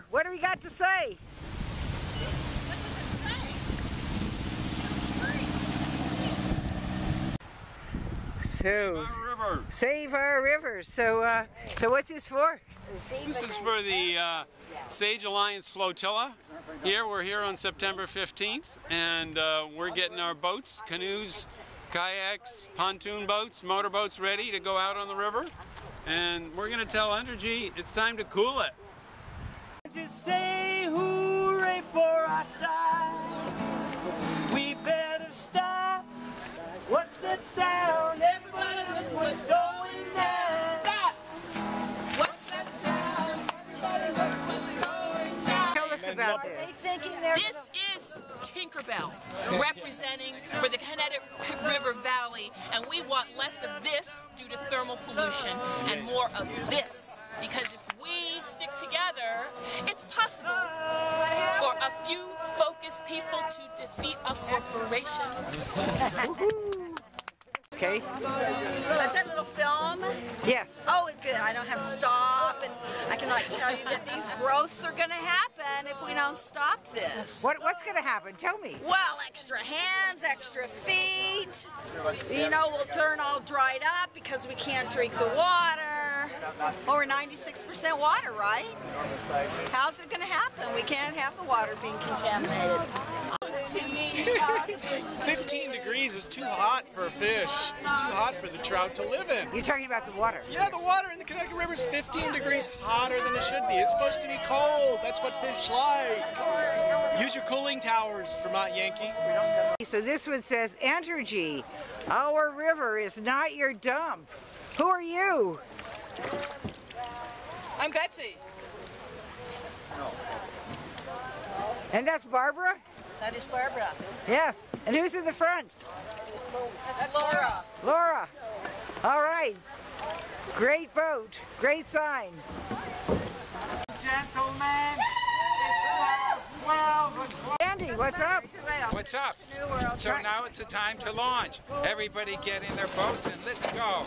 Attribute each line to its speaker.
Speaker 1: more. What do we got to say? So,
Speaker 2: River.
Speaker 1: save our rivers. So, uh, so what's this for?
Speaker 2: This is for the uh, Sage Alliance Flotilla. Here, we're here on September 15th, and uh, we're getting our boats, canoes, kayaks, pontoon boats, motorboats ready to go out on the river. And we're going to tell Entergy it's time to cool it.
Speaker 3: Just say hooray for our side. We better stop. What's that sound? Everybody look what's going down.
Speaker 4: Stop! What's that sound? Everybody look what's going down.
Speaker 1: Tell us about this.
Speaker 4: This is Tinkerbell, representing for the Connecticut River Valley, and we want less of this due to thermal pollution and more of this. Because if we stick together, it's possible for a few focused people to defeat a corporation.
Speaker 1: Okay.
Speaker 5: Is that little film?
Speaker 1: Yes.
Speaker 5: Oh, it's good. I don't have to stop, and I can like tell you that these growths are gonna happen if we don't stop this.
Speaker 1: What, what's going to happen? Tell me.
Speaker 5: Well, extra hands, extra feet. You know, we'll turn all dried up because we can't drink the water. Well, we're 96% water, right? How's it gonna happen? We can't have the water being contaminated.
Speaker 6: 15 degrees is too hot for a fish, too hot for the trout to live in.
Speaker 1: You're talking about the water.
Speaker 6: Yeah, the water in the Connecticut River is 15 degrees hotter than it should be. It's supposed to be cold. That's what fish like. Use your cooling towers, Vermont Yankee.
Speaker 1: So this one says, Entergy, our river is not your dump. Who are you?
Speaker 4: I'm Betsy.
Speaker 1: And that's Barbara?
Speaker 5: That is Barbara.
Speaker 1: Yes. And who's in the front?
Speaker 5: That's Laura.
Speaker 1: Laura. All right. Great boat. Great sign.
Speaker 3: Gentlemen, it's 12,
Speaker 1: Andy, what's up?
Speaker 7: What's up? So now it's the time to launch. Everybody get in their boats and let's go.